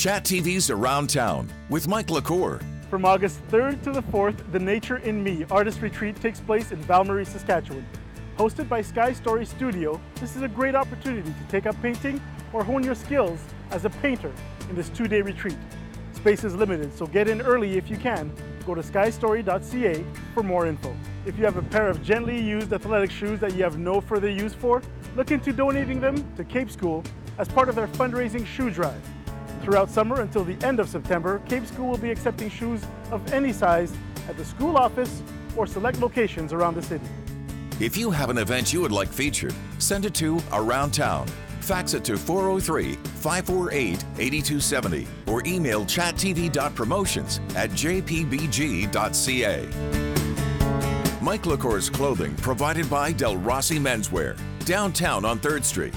Chat TV's Around Town with Mike LaCour. From August 3rd to the 4th, the Nature in Me Artist Retreat takes place in Val-Marie, Saskatchewan. Hosted by Sky Story Studio, this is a great opportunity to take up painting or hone your skills as a painter in this two-day retreat. Space is limited, so get in early if you can. Go to skystory.ca for more info. If you have a pair of gently used athletic shoes that you have no further use for, look into donating them to Cape School as part of their fundraising shoe drive. Throughout summer until the end of September, Cape School will be accepting shoes of any size at the school office or select locations around the city. If you have an event you would like featured, send it to Around Town. Fax it to 403 548 8270 or email chattv.promotions at jpbg.ca. Mike LaCour's clothing provided by Del Rossi Menswear, downtown on 3rd Street.